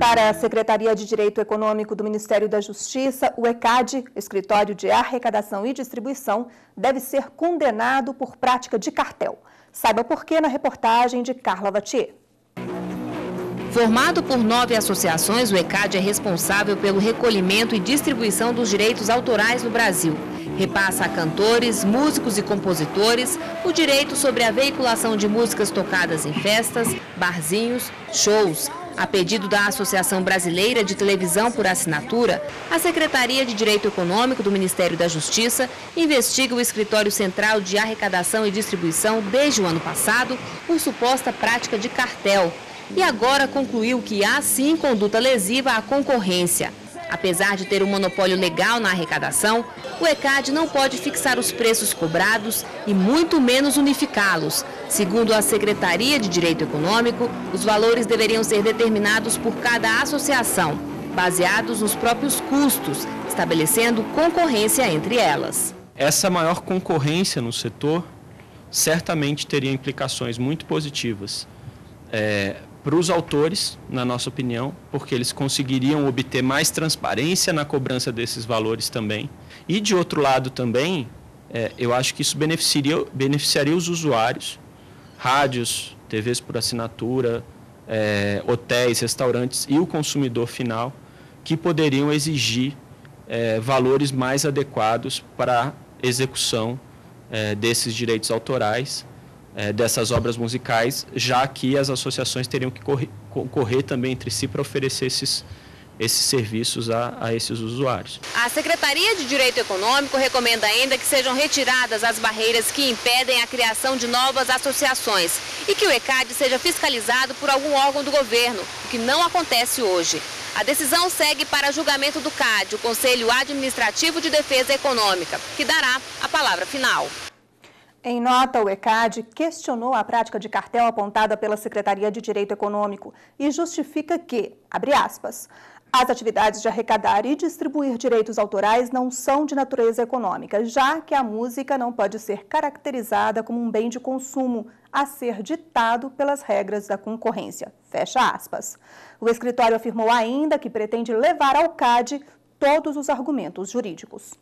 Para a Secretaria de Direito Econômico do Ministério da Justiça, o ECAD, Escritório de Arrecadação e Distribuição, deve ser condenado por prática de cartel. Saiba por que na reportagem de Carla Vatier. Formado por nove associações, o ECAD é responsável pelo recolhimento e distribuição dos direitos autorais no Brasil. Repassa a cantores, músicos e compositores o direito sobre a veiculação de músicas tocadas em festas, barzinhos, shows, a pedido da Associação Brasileira de Televisão por Assinatura, a Secretaria de Direito Econômico do Ministério da Justiça investiga o Escritório Central de Arrecadação e Distribuição desde o ano passado por suposta prática de cartel e agora concluiu que há sim conduta lesiva à concorrência. Apesar de ter um monopólio legal na arrecadação, o ECAD não pode fixar os preços cobrados e muito menos unificá-los. Segundo a Secretaria de Direito Econômico, os valores deveriam ser determinados por cada associação, baseados nos próprios custos, estabelecendo concorrência entre elas. Essa maior concorrência no setor certamente teria implicações muito positivas. É, para os autores, na nossa opinião, porque eles conseguiriam obter mais transparência na cobrança desses valores também. E, de outro lado, também, é, eu acho que isso beneficiaria, beneficiaria os usuários, rádios, TVs por assinatura, é, hotéis, restaurantes e o consumidor final, que poderiam exigir é, valores mais adequados para a execução é, desses direitos autorais é, dessas obras musicais, já que as associações teriam que correr, concorrer também entre si para oferecer esses, esses serviços a, a, esses usuários. A Secretaria de Direito Econômico recomenda ainda que sejam retiradas as barreiras que impedem a criação de novas associações e que o ECAD seja fiscalizado por algum órgão do governo, o que não acontece hoje. A decisão segue para julgamento do CAD, o Conselho Administrativo de Defesa Econômica, que dará a palavra final. Em nota, o ECAD questionou a prática de cartel apontada pela Secretaria de Direito Econômico e justifica que, abre aspas, as atividades de arrecadar e distribuir direitos autorais não são de natureza econômica, já que a música não pode ser caracterizada como um bem de consumo a ser ditado pelas regras da concorrência. Fecha aspas. O escritório afirmou ainda que pretende levar ao CAD todos os argumentos jurídicos.